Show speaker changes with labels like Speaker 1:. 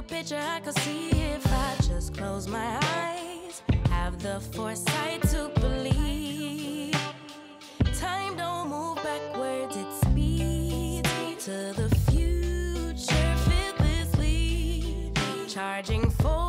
Speaker 1: bigger picture I could see if I just close my eyes. Have the foresight to believe. Time don't move backwards, it speeds to the future fearlessly. Charging for